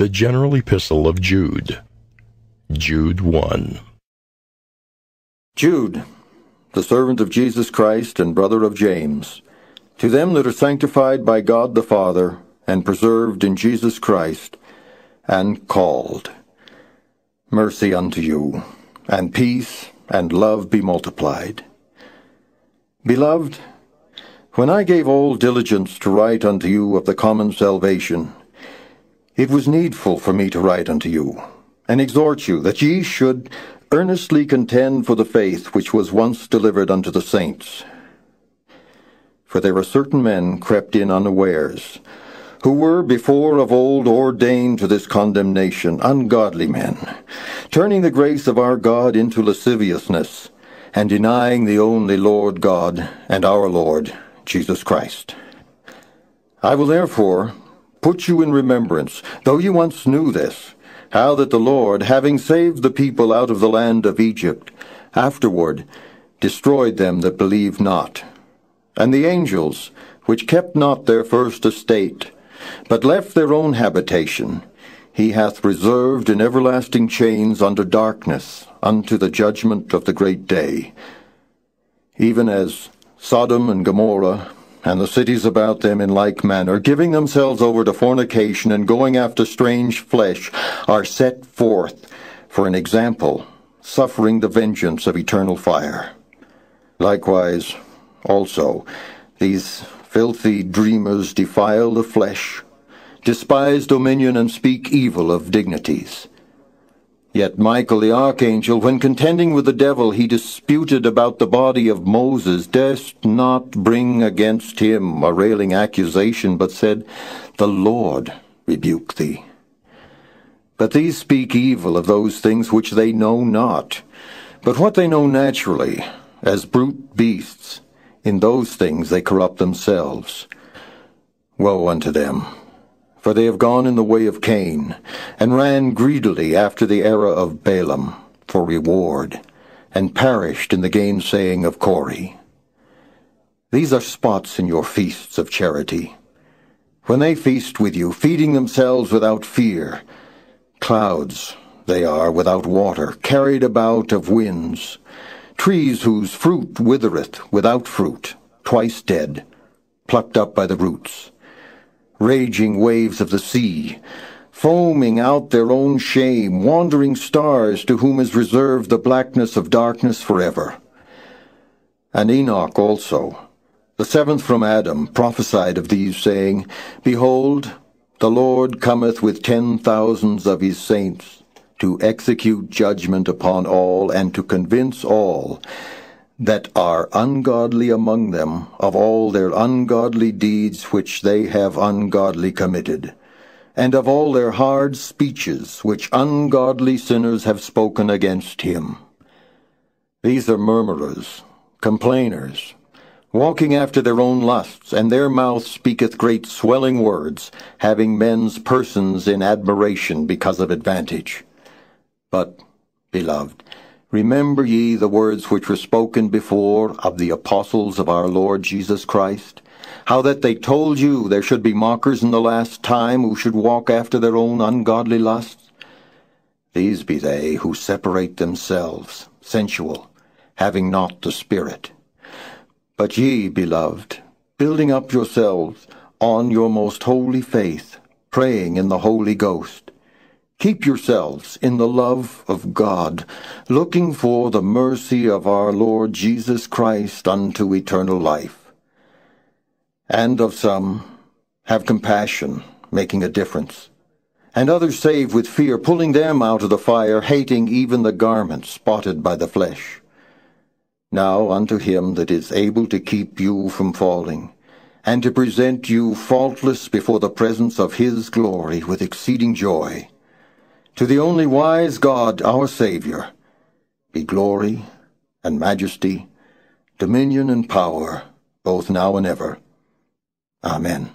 The General Epistle of Jude. Jude 1. Jude, the servant of Jesus Christ and brother of James, to them that are sanctified by God the Father, and preserved in Jesus Christ, and called. Mercy unto you, and peace and love be multiplied. Beloved, when I gave all diligence to write unto you of the common salvation, it was needful for me to write unto you, and exhort you that ye should earnestly contend for the faith which was once delivered unto the saints. For there are certain men crept in unawares, who were before of old ordained to this condemnation, ungodly men, turning the grace of our God into lasciviousness, and denying the only Lord God and our Lord, Jesus Christ. I will therefore put you in remembrance, though you once knew this, how that the Lord, having saved the people out of the land of Egypt, afterward destroyed them that believed not. And the angels, which kept not their first estate, but left their own habitation, he hath reserved in everlasting chains under darkness, unto the judgment of the great day. Even as Sodom and Gomorrah and the cities about them in like manner, giving themselves over to fornication and going after strange flesh, are set forth for an example, suffering the vengeance of eternal fire. Likewise, also, these filthy dreamers defile the flesh, despise dominion, and speak evil of dignities. Yet Michael the archangel, when contending with the devil, he disputed about the body of Moses, durst not bring against him a railing accusation, but said, The Lord rebuke thee. But these speak evil of those things which they know not, but what they know naturally, as brute beasts, in those things they corrupt themselves. Woe unto them! For they have gone in the way of Cain, and ran greedily after the error of Balaam for reward, and perished in the gainsaying of Core. These are spots in your feasts of charity. When they feast with you, feeding themselves without fear, clouds they are without water, carried about of winds, trees whose fruit withereth without fruit, twice dead, plucked up by the roots raging waves of the sea, foaming out their own shame, wandering stars to whom is reserved the blackness of darkness forever. And Enoch also, the seventh from Adam, prophesied of these, saying, Behold, the Lord cometh with ten thousands of his saints, to execute judgment upon all, and to convince all that are ungodly among them of all their ungodly deeds which they have ungodly committed, and of all their hard speeches which ungodly sinners have spoken against him. These are murmurers, complainers, walking after their own lusts, and their mouth speaketh great swelling words, having men's persons in admiration because of advantage. But, beloved, Remember ye the words which were spoken before of the apostles of our Lord Jesus Christ, how that they told you there should be mockers in the last time who should walk after their own ungodly lusts? These be they who separate themselves, sensual, having not the Spirit. But ye, beloved, building up yourselves on your most holy faith, praying in the Holy Ghost, Keep yourselves in the love of God, looking for the mercy of our Lord Jesus Christ unto eternal life. And of some, have compassion, making a difference. And others save with fear, pulling them out of the fire, hating even the garment spotted by the flesh. Now unto him that is able to keep you from falling, and to present you faultless before the presence of his glory with exceeding joy, to the only wise God, our Saviour, be glory and majesty, dominion and power, both now and ever. Amen.